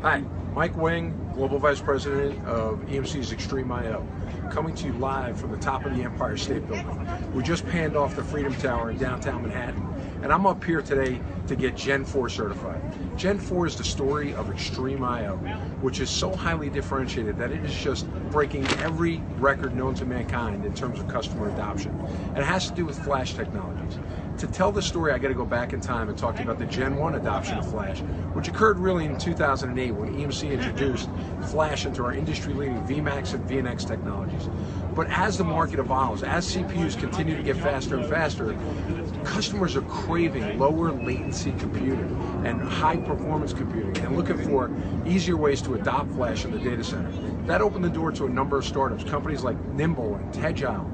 Hi, Mike Wing, Global Vice President of EMC's XtremIO, coming to you live from the top of the Empire State Building. We just panned off the Freedom Tower in downtown Manhattan, and I'm up here today to get Gen 4 certified. Gen 4 is the story of XtremIO, which is so highly differentiated that it is just breaking every record known to mankind in terms of customer adoption. And it has to do with flash technologies. To tell the story, I got to go back in time and talk to you about the Gen 1 adoption of flash, which occurred really in 2008 when EMC introduced flash into our industry-leading VMAX and VNX technologies. But as the market evolves, as CPUs continue to get faster and faster, customers are craving lower latency computing and high performance computing and looking for easier ways to adopt flash in the data center. That opened the door to a number of startups, companies like Nimble and Tegile,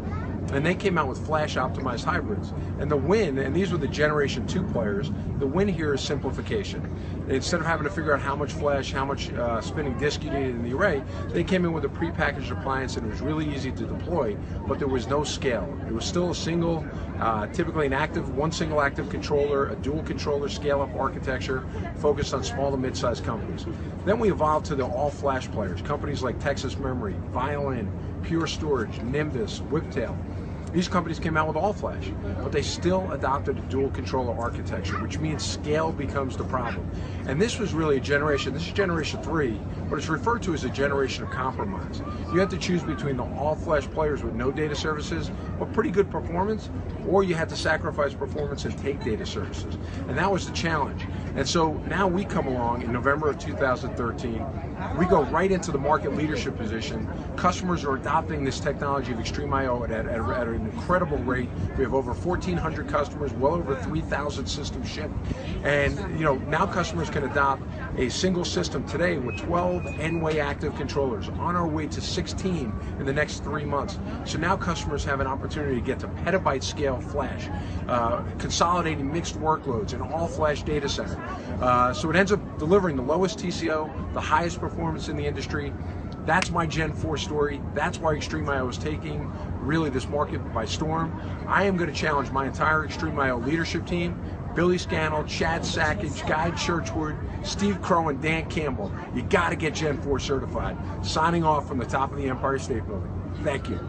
and they came out with flash optimized hybrids. And the win, and these were the generation two players, the win here is simplification. Instead of having to figure out how much flash, how much uh, spinning disk you needed in the array, they came in with a prepackaged appliance and it was really easy to deploy, but there was no scale. It was still a single, uh, typically an active, one single active controller, a dual controller scale up architecture focused on small to mid-sized companies. Then we evolved to the all flash players, companies like Texas Memory, Violin, Pure Storage, Nimbus, Whiptail. These companies came out with all flash, but they still adopted a dual controller architecture, which means scale becomes the problem. And this was really a generation, this is generation three, but it's referred to as a generation of compromise. You had to choose between the all flash players with no data services, but pretty good performance, or you had to sacrifice performance and take data services. And that was the challenge. And so now we come along in November of 2013, we go right into the market leadership position. Customers are adopting this technology of XtremIO at, at, at an incredible rate. We have over 1,400 customers, well over 3,000 systems shipped. And you know now customers can adopt a single system today with 12 N-way active controllers on our way to 16 in the next three months. So now customers have an opportunity to get to petabyte scale flash, uh, consolidating mixed workloads in all flash data center. Uh, so it ends up delivering the lowest TCO, the highest performance in the industry, that's my Gen 4 story. That's why XtremIO is taking really this market by storm. I am going to challenge my entire XtremIO leadership team, Billy Scannell, Chad Sakac, Guy Churchward, Steve Crow, and Dan Campbell. You got to get Gen 4 certified. Signing off from the top of the Empire State Building. Thank you.